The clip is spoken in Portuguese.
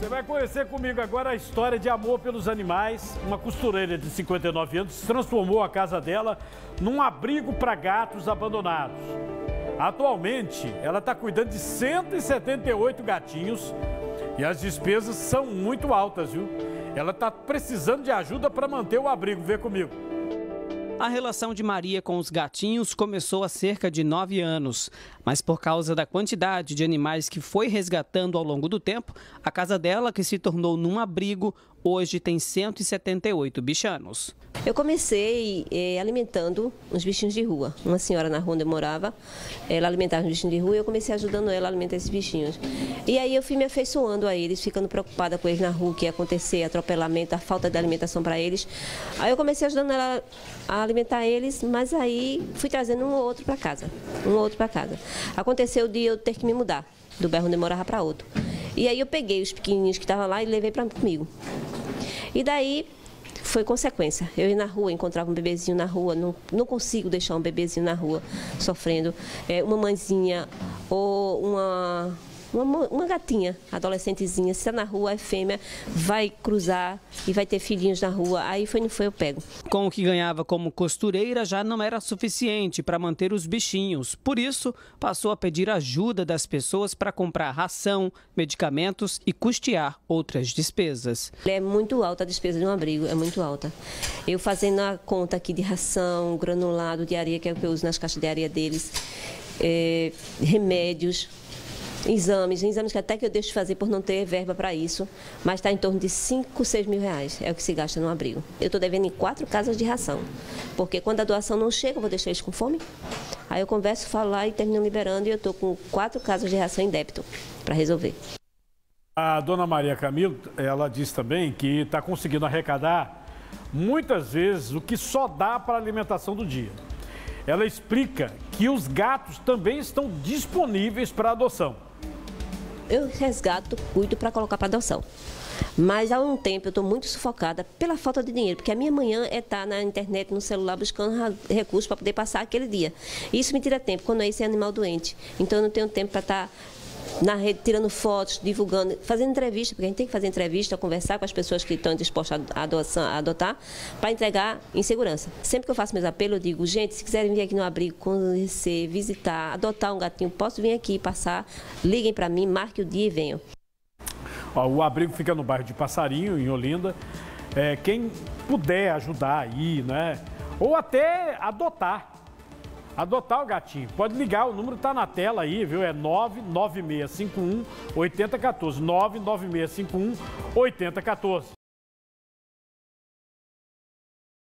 Você vai conhecer comigo agora a história de amor pelos animais. Uma costureira de 59 anos transformou a casa dela num abrigo para gatos abandonados. Atualmente, ela está cuidando de 178 gatinhos e as despesas são muito altas, viu? Ela está precisando de ajuda para manter o abrigo. Vê comigo. A relação de Maria com os gatinhos começou há cerca de nove anos, mas por causa da quantidade de animais que foi resgatando ao longo do tempo, a casa dela, que se tornou num abrigo, hoje tem 178 bichanos. Eu comecei eh, alimentando uns bichinhos de rua. Uma senhora na rua onde eu morava, ela alimentava os bichinhos de rua e eu comecei ajudando ela a alimentar esses bichinhos. E aí eu fui me afeiçoando a eles, ficando preocupada com eles na rua, que ia acontecer, atropelamento, a falta de alimentação para eles. Aí eu comecei ajudando ela a alimentar eles, mas aí fui trazendo um ou outro para casa, um ou outro para casa. Aconteceu de eu ter que me mudar do bairro onde eu morava para outro. E aí eu peguei os pequenininhos que estavam lá e levei para comigo. E daí foi consequência. Eu ia na rua, encontrava um bebezinho na rua, não, não consigo deixar um bebezinho na rua sofrendo. É, uma mãezinha ou uma uma, uma gatinha, adolescentezinha, se está na rua, é fêmea, vai cruzar e vai ter filhinhos na rua. Aí foi, não foi, eu pego. Com o que ganhava como costureira, já não era suficiente para manter os bichinhos. Por isso, passou a pedir ajuda das pessoas para comprar ração, medicamentos e custear outras despesas. É muito alta a despesa de um abrigo, é muito alta. Eu fazendo a conta aqui de ração, granulado de areia, que é o que eu uso nas caixas de areia deles, é, remédios, exames, exames que até que eu deixo de fazer por não ter verba para isso, mas está em torno de 5, 6 mil reais, é o que se gasta no abrigo. Eu estou devendo em quatro casas de ração, porque quando a doação não chega, eu vou deixar eles com fome. Aí eu converso, falo lá e termino liberando e eu estou com quatro casas de ração em débito para resolver. A dona Maria Camilo, ela diz também que está conseguindo arrecadar muitas vezes o que só dá para a alimentação do dia. Ela explica que os gatos também estão disponíveis para adoção eu resgato, cuido para colocar para adoção. Mas há um tempo eu estou muito sufocada pela falta de dinheiro, porque a minha manhã é estar tá na internet, no celular, buscando recursos para poder passar aquele dia. Isso me tira tempo, quando é esse animal doente. Então eu não tenho tempo para estar tá na rede, tirando fotos, divulgando, fazendo entrevista, porque a gente tem que fazer entrevista, conversar com as pessoas que estão dispostas a, adoção, a adotar, para entregar em segurança. Sempre que eu faço meus apelos, eu digo, gente, se quiserem vir aqui no abrigo, conhecer, visitar, adotar um gatinho, posso vir aqui passar, liguem para mim, marque o dia e venham. Ó, o abrigo fica no bairro de Passarinho, em Olinda. É, quem puder ajudar aí, né? Ou até adotar adotar o gatinho. Pode ligar, o número está na tela aí, viu? É 99651 8014. 99651 8014.